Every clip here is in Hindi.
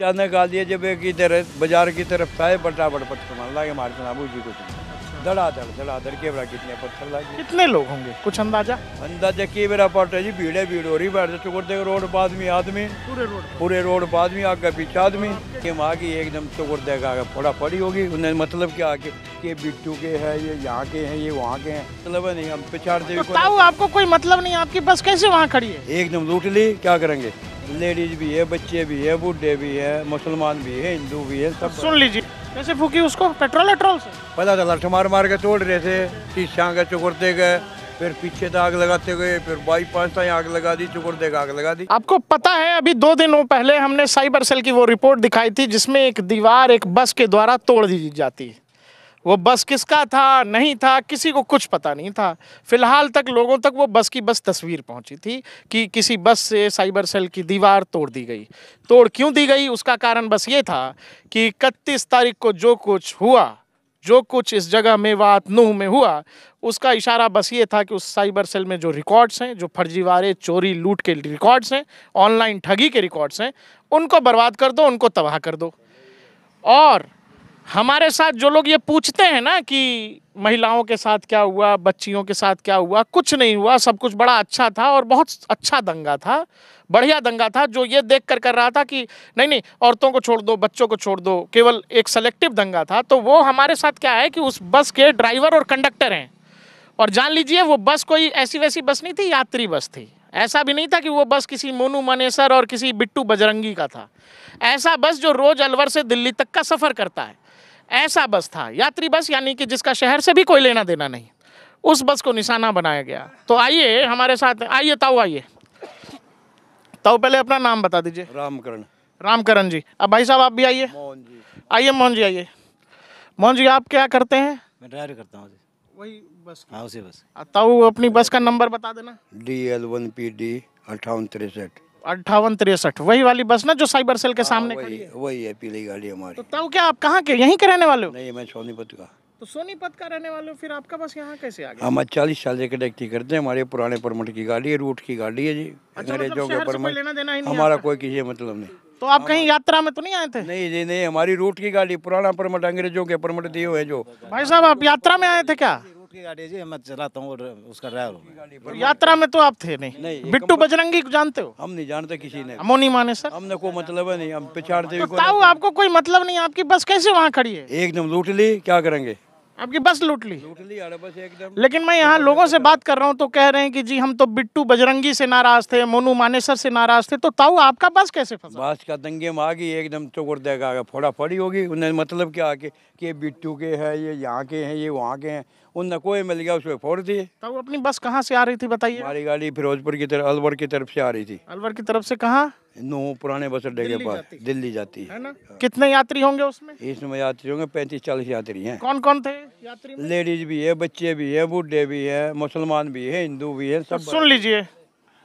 अचानक आ दिए जब एक इधर बाज़ार की तरफ़ था बड़ा पत्थर मार लागे मारते ना बूझी कुछ। नहीं धड़ाधड़ धड़ाधड़ के बड़ा कितने पत्थर लागे? कितने लोग होंगे? कुछ अंदाज़ा? अंदाज़ा की मेरा पट है जी भीड़ है भीड़ हो रही बैठ जा चुकर देख रोड पर आदमी आदमी। पूरे रोड पूरे रोड पर आदमी आगे पीछे आदमी। ये माँ की एकदम चुकर देगा आगे फोड़ा पड़ी होगी। उन्हें मतलब क्या कि ये बिट्टू के है ये यहाँ के हैं ये वहाँ के हैं। मतलब है नहीं हम पिछाड़ते तो आपको कोई मतलब नहीं आपकी बस कैसे वहाँ खड़ी है? एकदम लूट ली क्या करेंगे? लेडीज़ भी है बच्चे भी है बूढ़े भी है मुसलमान भी है हिंदू भी है सब सुन लीजिए कैसे फूकी उसको पेट्रोल पेट्रोल से? पता चला ठमार मार के तोड़ रहे थे शीशा के चुकुरते गए फिर पीछे तो आग लगाते गए फिर बाईपास तक आग लगा दी चुकुरते का आग लगा दी। आपको पता है अभी दो दिनों पहले हमने साइबर सेल की वो रिपोर्ट दिखाई थी जिसमें एक दीवार एक बस के द्वारा तोड़ दी जाती है। वो बस किसका था? नहीं था, किसी को कुछ पता नहीं था। फ़िलहाल तक लोगों तक वो बस की बस तस्वीर पहुँची थी कि किसी बस से साइबर सेल की दीवार तोड़ दी गई। तोड़ क्यों दी गई? उसका कारण बस ये था कि इकतीस तारीख को जो कुछ हुआ, जो कुछ इस जगह मेवात नूह में हुआ, उसका इशारा बस ये था कि उस साइबर सेल में जो रिकॉर्ड्स हैं, जो फर्जीवाड़े, चोरी, लूट के रिकॉर्ड्स हैं, ऑनलाइन ठगी के रिकॉर्ड्स हैं, उनको बर्बाद कर दो, उनको तबाह कर दो। और हमारे साथ जो लोग ये पूछते हैं ना कि महिलाओं के साथ क्या हुआ, बच्चियों के साथ क्या हुआ, कुछ नहीं हुआ, सब कुछ बड़ा अच्छा था और बहुत अच्छा दंगा था, बढ़िया दंगा था, जो ये देख कर कर रहा था कि नहीं नहीं, औरतों को छोड़ दो, बच्चों को छोड़ दो, केवल एक सेलेक्टिव दंगा था। तो वो हमारे साथ क्या है कि उस बस के ड्राइवर और कंडक्टर हैं। और जान लीजिए, वो बस कोई ऐसी वैसी बस नहीं थी, यात्री बस थी। ऐसा भी नहीं था कि वो बस किसी मोनू मनेसर और किसी बिट्टू बजरंगी का था। ऐसा बस जो रोज अलवर से दिल्ली तक का सफ़र करता है। ऐसा बस था। यात्री बस यानी कि जिसका शहर से भी कोई लेना देना नहीं। उस बस को निशाना बनाया गया। तो आइए हमारे साथ आइए ताऊ आइए। ताऊ पहले अपना नाम बता दीजिए। रामकरण। रामकरण जी। अब भाई साहब आप भी आइए। मोहन जी। आइए मोहन जी आइए। मोहन जी आप क्या करते हैं? मैं ड्राइवर करता हूँ वही बस हाँ उसी बस। ताऊ अपनी बस का नंबर बता देना। D L one P D अट्ठावन तिरसठ। अट्ठावन तिरसठ वही वाली बस ना जो साइबर सेल के सामने वही है। वही है पीली गाड़ी तो हमारी ताऊ क्या आप कहाँ के यहीं के रहने वाले हो? नहीं मैं सोनीपत का। तो सोनीपत का रहने वाले फिर आपका बस यहाँ कैसे आ गया हम चालीस साल से कनेक्टी करते हैं हमारे पुराने परमट की गाड़ी है रूट की गाड़ी है जी। अच्छा, अंग्रेज़ों मतलब के परमट। लेना देना ही हमारा कोई किसी मतलब नहीं। तो आप कहीं यात्रा में तो नहीं आए थे? नहीं जी नहीं हमारी रूट की गाड़ी पुराना परमट अंग्रेज़ों के परमट दिए हुए जो। भाई साहब आप यात्रा में आए थे क्या? की गाड़ी जी मैं चलाता हूँ और उसका ड्राइवर हूँ यात्रा में तो आप थे नहीं, नहीं, बिट्टू बजरंगी को जानते हो? हम नहीं जानते किसी ने। अमोनी माने सर। हमने कोई मतलब है नहीं हम पिछाड़ते भी तो आपको कोई मतलब नहीं आपकी बस कैसे वहाँ खड़ी है? एकदम लूट ली क्या करेंगे? आपकी बस लूट ली। लूट ली अरे बस एकदम। लेकिन मैं यहाँ लोगों से बात कर रहा हूँ तो कह रहे हैं कि जी हम तो बिट्टू बजरंगी से नाराज़ थे मोनू मानेसर से नाराज़ थे तो ताऊ आपका बस कैसे फंसा? बास का दंगे में आ गई एकदम चोकर देगा फोड़ा फड़ी होगी। उन्हें मतलब क्या कि कि ये बिट्टू के है ये यहाँ के हैं ये वहाँ के हैं। उनने कोई मिल गया उसमें फोड़ दिए ताऊ अपनी बस कहाँ से आ रही थी बताइए। हमारी गाड़ी फिरोजपुर की तरफ़ अलवर की तरफ़ से आ रही थी। अलवर की तरफ़ से कहाँ? नू पुराने बस अड्डे के पास। दिल्ली जाती है। है ना? कितने यात्री होंगे उसमें? इसमें यात्री होंगे पैंतीस चालीस यात्री हैं। कौन कौन थे यात्री लेडीज़ भी है बच्चे भी है बूढ़े भी है मुसलमान भी है हिंदू भी है सब सुन लीजिए।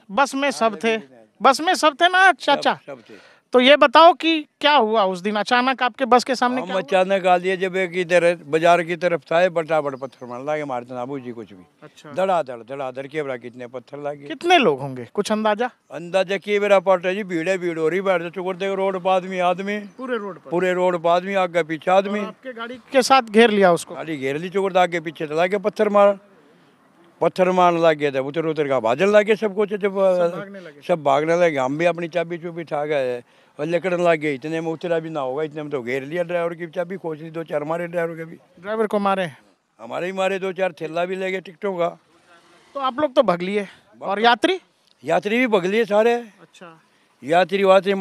बस में सब थे। बस में सब थे ना चाचा? सब थे। तो ये बताओ कि क्या हुआ उस दिन? अचानक आपके बस के सामने हम अचानक आ दिए जब एक इधर बाज़ार की तरफ़ था बड़ा पत्थर मार लागे मारते ना बूझी कुछ भी। अच्छा। धड़ाधड़ धड़ाधड़ के बड़ा कितने पत्थर लागे? कितने लोग होंगे? कुछ अंदाज़ा? अंदाज़ा की मेरा पट जी भीड़ भीड़ हो रही बैठ जा चुकर देख रोड पर आदमी आदमी। पूरे रोड पर? पूरे रोड पर आदमी आगे पीछे आदमी। आपके गाड़ी के साथ घेर लिया उसको? गाड़ी घेर ली चुकर आगे पीछे चला के पत्थर मार। पत्थर मारने लग गया था उतर उतर का भाजन लग गया सब कुछ जब सब भागने लगे। हम भी अपनी चाबी चुबी ठा गए। और लेकड़न लग। गए इतने में उतरा भी ना होगा इतने में तो घेर लिया ड्राइवर की चाबी खोज ली दो चार मारे ड्राइवर के भी। ड्राइवर को मारे? हमारे ही मारे दो चार थैला भी ले गए टिकटों का। तो आप लोग तो भग लिए। और यात्री? यात्री भी भग लिए सारे। अच्छा। यात्री वात्री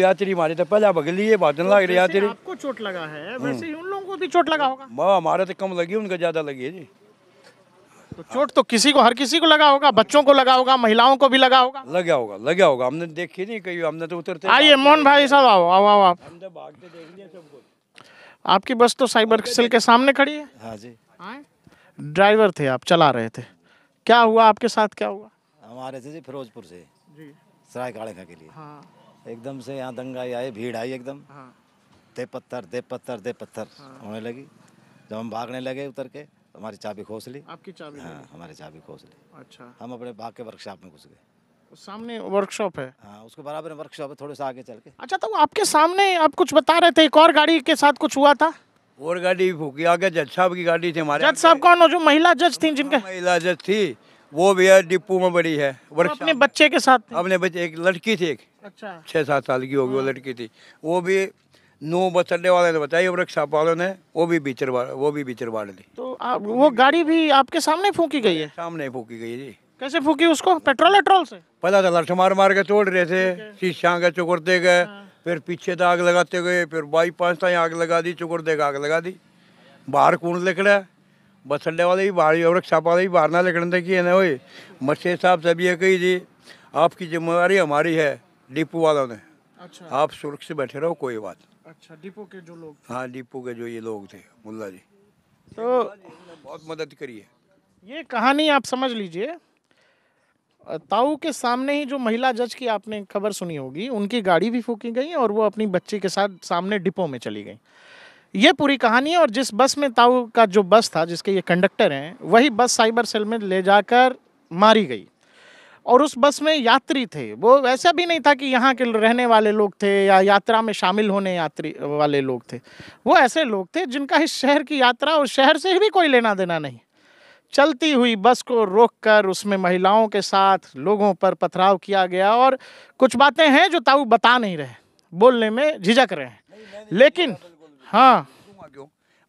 यात्री मारे तो पहले भग लिए भाजन लग रहे यात्री। आपको चोट लगा है। वैसे ही उन लोगों को भी चोट लगा होगा। हमारे तो कम लगी उनका ज़्यादा लगी है जी। तो चोट तो किसी को हर किसी को लगा होगा बच्चों को लगा होगा महिलाओं को भी लगा होगा। लगा होगा लगा होगा हमने देखी नहीं कहीं हमने तो उतरते आइए मोहन भाई साहब आओ आओ आओ आप। हमने भागते देख लिया सब कुछ। आपकी बस तो साइबर सेल के सामने खड़ी है? हाँ जी। ड्राइवर थे आप चला रहे थे। क्या हुआ आपके साथ क्या हुआ? हमारे थे जी फिरोजपुर से। जी। सराय काड़ेखा के लिए। हाँ। एकदम से यहाँ दंगा आई भीड़ आई एकदम। हाँ। दे पत्थर दे पत्थर दे पत्थर। होने लगी। जब हम भागने लगे उतर के हमारी चाबी खोस ली। आपकी चाबी हाँ हमारी चाबी खोस ली। अच्छा। हम अपने भाग के वर्कशॉप में घुस गए। सामने वर्कशॉप है? हाँ उसके बराबर में वर्कशॉप है थोड़े से आगे चल के। अच्छा तो आपके सामने आप कुछ बता रहे थे एक और गाड़ी के साथ कुछ हुआ था? और गाड़ी फूकी आगे जज साहब की गाड़ी थी हमारे जज साहब कौन हो जो महिला जज थी जिनके? हाँ, महिला जज थी। वो भी है डिपू में बड़ी है अपने बच्चे के साथ अपने बच्चे एक लड़की थी एक। अच्छा। छः सात साल की होगी वो लड़की थी। वो भी नौ बस अड्डे वाले ने बताई वर्कशॉप वालों ने वो भी बीचर वो भी बीचर बाढ़ ली तो आप, वो गाड़ी भी आपके सामने फूकी गई है? सामने फूकी गई जी। कैसे फूकी उसको? पेट्रोल वेट्रोल से? पता था लठ मार मार के तोड़ रहे थे शीशा के चुकुरते गए फिर पीछे तो आग लगाते गए फिर बाईपास तक आग लगा दी चुकुरते आग लगा दी। बाहर कौन लिखड़ा बस अड्डे वाले भी बाहर और छापा वाले भी बाहर ना लिखने कि ना ओए मर्से साहब ये कही जी आपकी जिम्मेवारी हमारी है डिपू वालों ने। अच्छा। आप सुरक्षित बैठे रहो कोई बात अच्छा डिपो के जो लोग हाँ डिपो के जो ये लोग थे मुल्ला जी। तो बहुत मदद करी है। ये कहानी आप समझ लीजिए। ताऊ के सामने ही जो महिला जज की आपने खबर सुनी होगी उनकी गाड़ी भी फूकी गई और वो अपनी बच्ची के साथ सामने डिपो में चली गई। ये पूरी कहानी है और जिस बस में ताऊ का जो बस था जिसके ये कंडक्टर हैं वही बस साइबर सेल में ले जाकर मारी गई। और उस बस में यात्री थे। वो ऐसा भी नहीं था कि यहाँ के रहने वाले लोग थे या यात्रा में शामिल होने यात्री वाले लोग थे। वो ऐसे लोग थे जिनका इस शहर की यात्रा और शहर से भी कोई लेना देना नहीं। चलती हुई बस को रोककर उसमें महिलाओं के साथ लोगों पर पथराव किया गया और कुछ बातें हैं जो ताऊ बता नहीं रहे। बोलने में झिझक रहे हैं। लेकिन हाँ।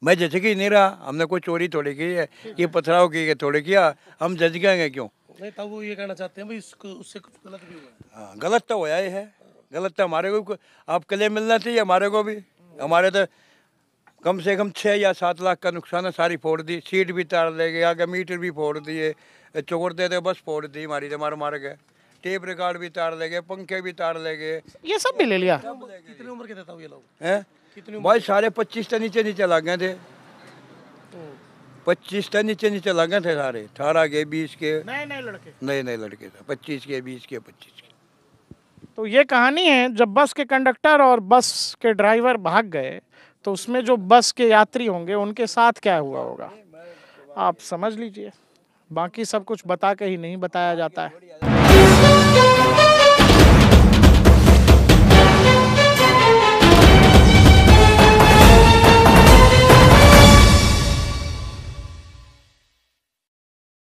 मैं जज की नहीं रहा। हमने कोई चोरी थोड़ी की है। ये पथराव की है थोड़े किया। हम जज गए क्यों? नहीं तब वो ये कहना चाहते हैं भाई इसको उससे कुछ गलत भी हुआ है। गलत तो होया ही है। गलत तो हमारे को भी आप कले मिलना चाहिए हमारे को भी। हमारे तो कम से कम छः या सात लाख का नुकसान है सारी फोड़ दी सीट भी तार ले गए आगे मीटर भी फोड़ दिए चोर दे दे बस फोड़ दी हमारी तो मार मार गए। टेप रिकॉर्ड भी तार ले गए पंखे भी तार ले गए। ये सब भी ले लिया? कितनी उम्र के देता ये लोग? हैं? भाई सारे पच्चीस तो नीचे नीचे लग गए थे। पच्चीस तो नीचे नीचे लग थे सारे। अठारह के बीस के। नए नए लड़के। नए नए लड़के थे। पच्चीस के बीस के पच्चीस के। तो ये कहानी है जब बस के कंडक्टर और बस के ड्राइवर भाग गए तो उसमें जो बस के यात्री होंगे उनके साथ क्या हुआ होगा? आप समझ लीजिए। बाकी सब कुछ बता के ही नहीं बताया जाता है।